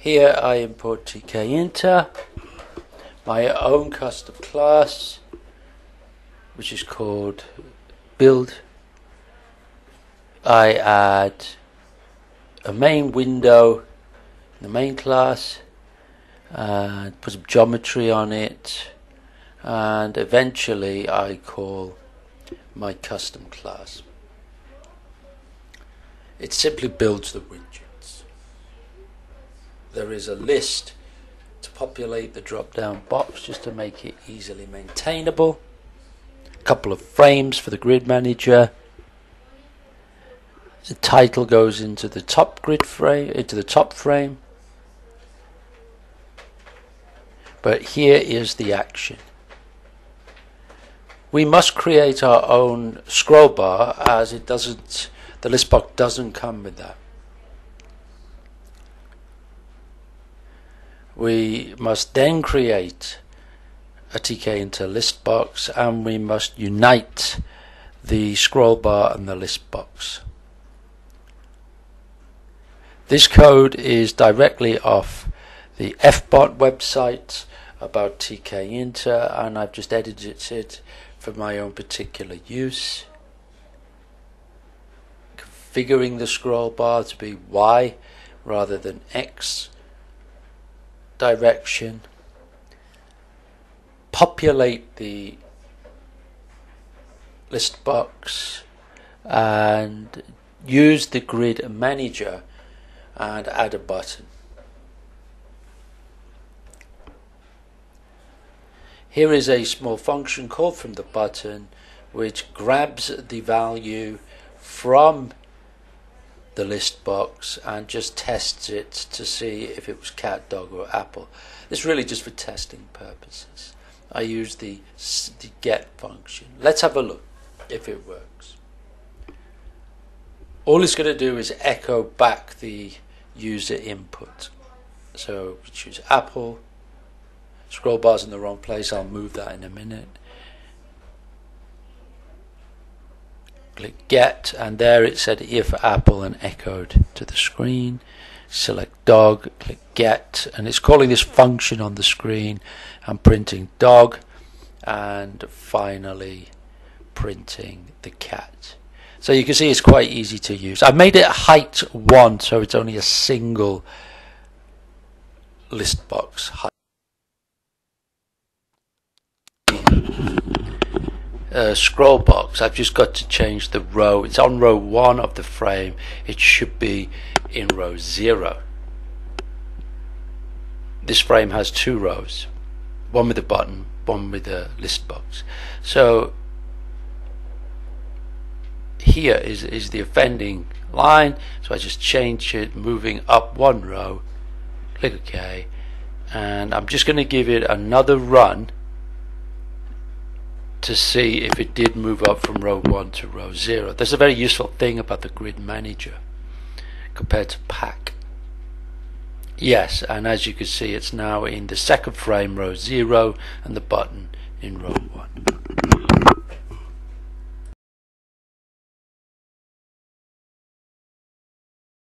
Here I import tkinter, my own custom class, which is called build. I add a main window, in the main class, and put some geometry on it, and eventually I call my custom class. It simply builds the widgets. There is a list to populate the drop down box just to make it easily maintainable. A couple of frames for the grid manager. The title goes into the top grid frame, into the top frame. But here is the action. We must create our own scroll bar as it doesn't the list box doesn't come with that. We must then create a tkinter list box and we must unite the scroll bar and the list box. This code is directly off the effbot website about TK tkinter and I've just edited it for my own particular use configuring the scroll bar to be Y rather than X direction, populate the list box and use the grid manager and add a button. Here is a small function called from the button which grabs the value from the list box and just tests it to see if it was cat, dog, or apple. It's really just for testing purposes. I use the, the get function. Let's have a look if it works. All it's going to do is echo back the user input. So we choose Apple. Scroll bar's in the wrong place. I'll move that in a minute. Click get and there it said ear for apple and echoed to the screen. Select dog click get and it's calling this function on the screen. And printing dog and finally printing the cat. So you can see it's quite easy to use. I made it height 1 so it's only a single list box. Height uh, scroll box, I've just got to change the row. It's on row 1 of the frame. It should be in row 0. This frame has two rows, one with a button, one with a list box. So here is, is the offending line, so I just change it, moving up one row, click OK, and I'm just going to give it another run to see if it did move up from row 1 to row 0. There's a very useful thing about the grid manager compared to pack. Yes, and as you can see it's now in the second frame row 0 and the button in row 1.